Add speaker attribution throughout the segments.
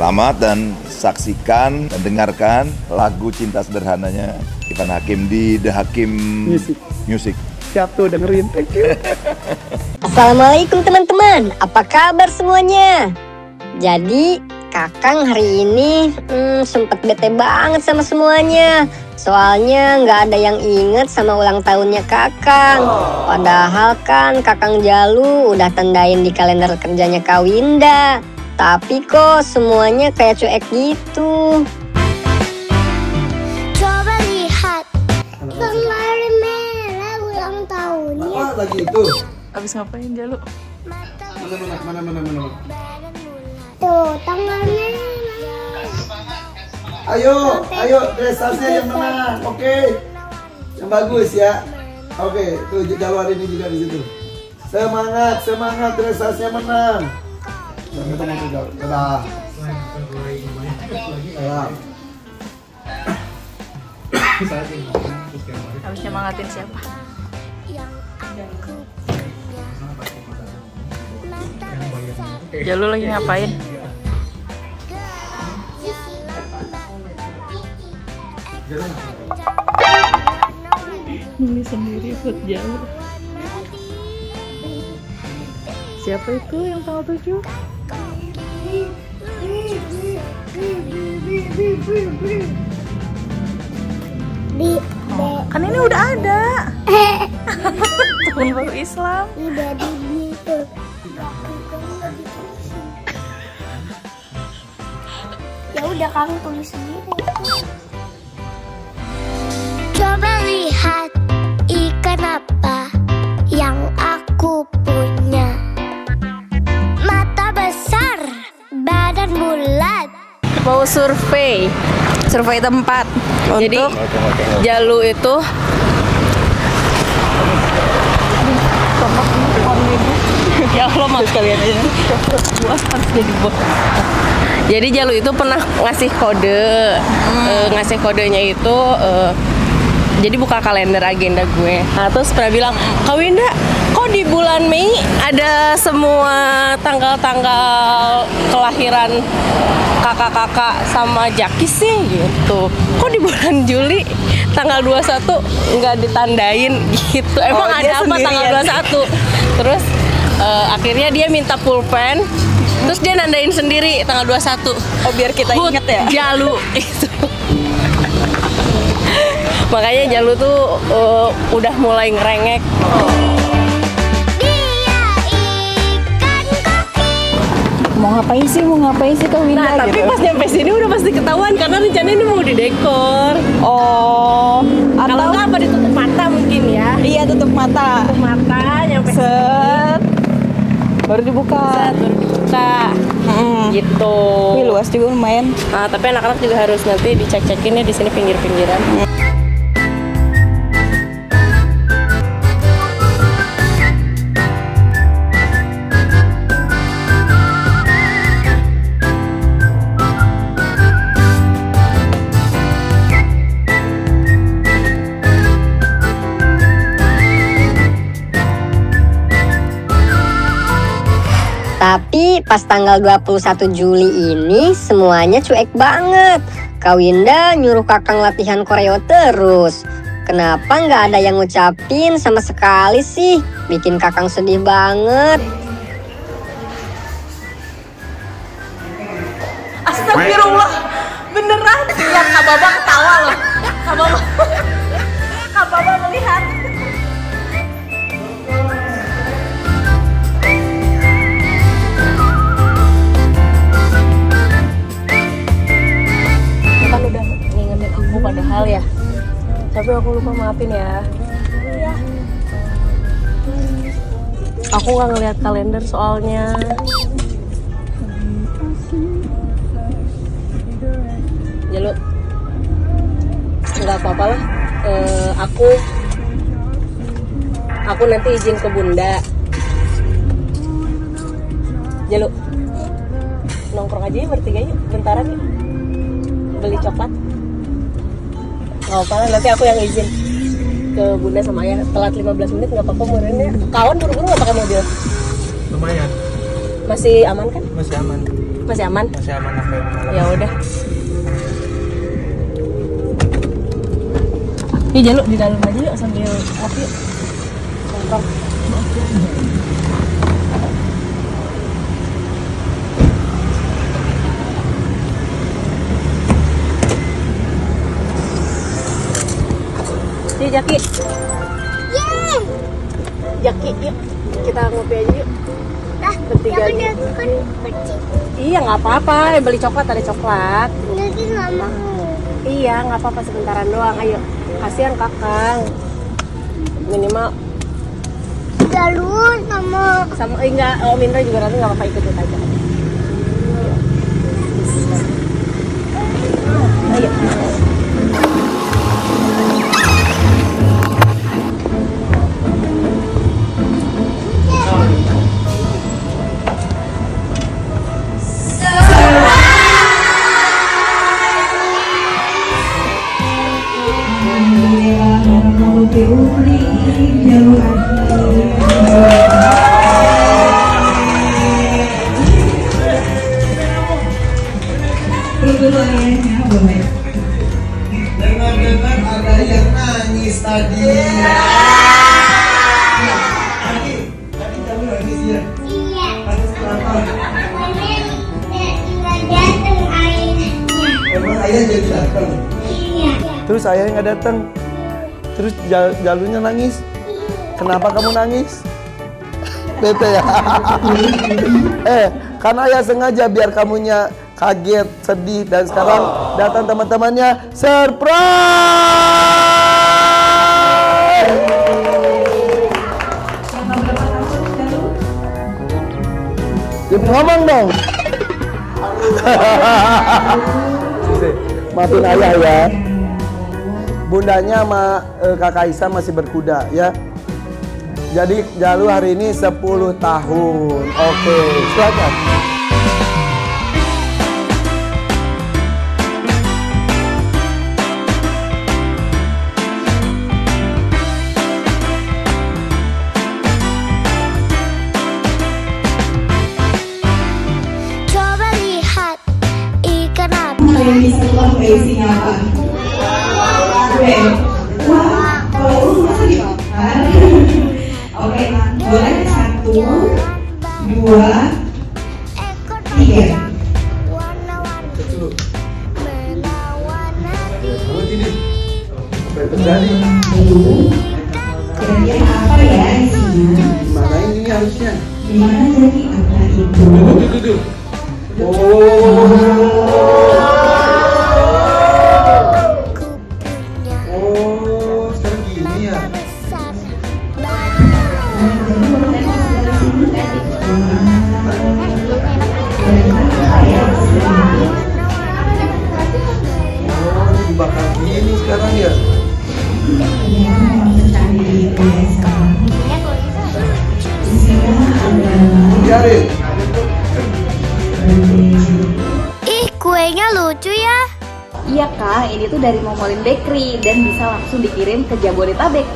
Speaker 1: Selamat dan saksikan dan dengarkan lagu cinta sederhananya Ivan Hakim di The Hakim
Speaker 2: Music.
Speaker 1: Music.
Speaker 2: Siap tuh dengerin. Thank you.
Speaker 3: Assalamualaikum teman-teman, apa kabar semuanya? Jadi Kakang hari ini hmm, sempet bete banget sama semuanya Soalnya nggak ada yang inget sama ulang tahunnya Kakang Padahal kan Kakang Jalu udah tandain di kalender kerjanya Kawinda Tapi kok semuanya kayak cuek gitu
Speaker 4: Coba lihat Kemarin merah ulang tahunnya
Speaker 2: Oh, lagi itu.
Speaker 5: Abis ngapain Jalu?
Speaker 2: Mana mana mana mana mana.
Speaker 4: Tuh tanggal merah
Speaker 2: Ayo, ayo dressasnya yang menang. Oke. Yang bagus ya. Oke, tuh jalur ini juga di situ. Semangat, semangat dressasnya menang. Dan kita mau jalur. Dadah. Ya.
Speaker 5: Nyemangatin siapa? Jalu lagi ngapain? Milih sendiri buat Jalu. Siapa itu yang tanggal 7?
Speaker 4: Di
Speaker 5: Kan ini udah ada. Tahun baru Islam.
Speaker 4: udah di gitu Ya udah kamu tulis sendiri Coba lihat ikan apa
Speaker 6: mau survei. Survei tempat. Jadi Jalu itu ya kalian aja. Jadi Jalu itu pernah ngasih kode. Eh, ngasih kodenya itu eh, jadi buka kalender agenda gue. Nah terus pernah bilang Kak Winda kok di bulan Mei ada semua tanggal-tanggal kelahiran kakak-kakak sama Jaki sih gitu kok di bulan Juli tanggal 21 nggak ditandain gitu emang
Speaker 5: Oh,
Speaker 6: ada apa tanggal
Speaker 5: sendirian.
Speaker 6: 21 terus eh, akhirnya dia minta pulpen terus dia nandain sendiri tanggal 21
Speaker 5: Oh biar kita
Speaker 6: Hut
Speaker 5: inget ya.
Speaker 6: Jalu itu. Makanya Jalu tuh uh, udah mulai ngerengek.
Speaker 4: Dia
Speaker 5: Mau ngapain sih? Mau ngapain sih Kak Winda?
Speaker 6: Nah, tapi
Speaker 5: gitu?
Speaker 6: pas nyampe sini udah pasti ketahuan karena rencananya ini mau didekor.
Speaker 5: Oh,
Speaker 6: Kalau
Speaker 5: atau
Speaker 6: nggak apa ditutup mata mungkin ya.
Speaker 5: iya tutup mata.
Speaker 6: Tutup mata nyampe
Speaker 5: Set. Baru dibuka.
Speaker 6: Set, baru dibuka.
Speaker 5: Hmm.
Speaker 6: Gitu.
Speaker 5: Wih, luas juga lumayan.
Speaker 6: Nah, tapi anak-anak juga harus nanti dicek-cekin ya di sini pinggir-pinggiran.
Speaker 3: Tapi pas tanggal 21 Juli ini semuanya cuek banget. Kawinda nyuruh kakang latihan koreo terus. Kenapa nggak ada yang ngucapin sama sekali sih? Bikin kakang sedih banget.
Speaker 6: Astagfirullah. Beneran yang Kak Baba ketawa loh. Kak Baba. Kak Baba tapi aku lupa maafin ya. Aku nggak ngeliat kalender soalnya. Jaluk nggak apa-apa lah. Eh, aku aku nanti izin ke bunda. Jaluk nongkrong aja ya bertiga yuk. Bentaran yuk. Beli coklat nggak apa-apa lah, nanti aku yang izin ke bunda sama ayah telat 15 menit nggak apa-apa muridnya kawan buru-buru nggak pakai mobil
Speaker 7: lumayan
Speaker 6: masih aman kan
Speaker 7: masih aman
Speaker 6: Masih aman?
Speaker 7: Masih aman mengalami.
Speaker 6: Ya udah. Ini jaluk di dalam aja yuk sambil kopi. Nongkrong. Jaki. Jaki, yuk. Kita ngopi aja yuk.
Speaker 4: Dah,
Speaker 6: Bertiga
Speaker 4: dia kan kecil.
Speaker 6: Iya nggak apa-apa, Eh, beli coklat ada coklat.
Speaker 4: Jadi nggak mau.
Speaker 6: Iya nggak apa-apa sebentaran doang. Ayo, kasihan kakang. Minimal
Speaker 4: Lalu sama
Speaker 6: sama eh, enggak Om Indra juga nanti nggak apa-apa ikut ikut aja. Ayo.
Speaker 2: Dengar-dengar ada yang nangis tadi. Tadi, tadi kamu nangis ya?
Speaker 4: iya.
Speaker 2: Nangis kenapa?
Speaker 4: Karena nggak datang airnya.
Speaker 2: Emang ayah jadi datang.
Speaker 4: Iya.
Speaker 2: Terus ayahnya nggak datang. Terus jal- jalunya nangis. Kenapa kamu nangis? Bete ya. eh, karena ayah sengaja biar kamunya kaget, sedih dan sekarang datang teman-temannya surprise. Ya, ngomong dong. Maafin ayah ya. Bundanya sama eh, kakak Isa masih berkuda ya. Jadi Jalu hari ini 10 tahun. Oke, silakan. Gimana
Speaker 8: jadi apa itu?
Speaker 2: Duduk, duduk. Oh,
Speaker 5: dari Momolin Bakery dan bisa langsung dikirim ke Jabodetabek.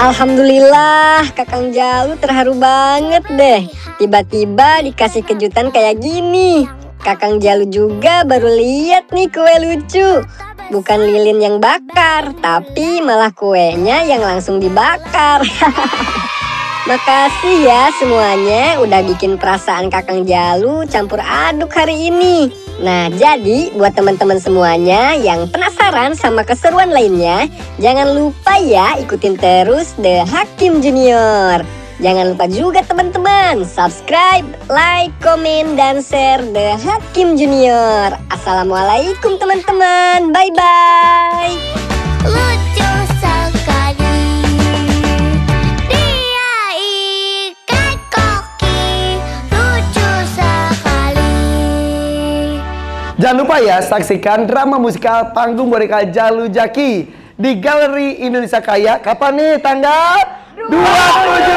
Speaker 3: Alhamdulillah, Kakang Jalu terharu banget deh. Tiba-tiba dikasih kejutan kayak gini. Kakang Jalu juga baru lihat nih kue lucu. Bukan lilin yang bakar, tapi malah kuenya yang langsung dibakar. Makasih ya semuanya udah bikin perasaan Kakang Jalu campur aduk hari ini. Nah, jadi buat teman-teman semuanya yang penasaran sama keseruan lainnya, jangan lupa ya ikutin terus The Hakim Junior. Jangan lupa juga teman-teman subscribe, like, komen, dan share The Hakim Junior. Assalamualaikum teman-teman, bye-bye.
Speaker 4: Lucu sekali. Dia ikan koki. Lucu sekali.
Speaker 2: Jangan lupa ya saksikan drama musikal Panggung Boneka Jalu Jaki di Galeri Indonesia Kaya. Kapan nih tanggal 27 Juli 2020.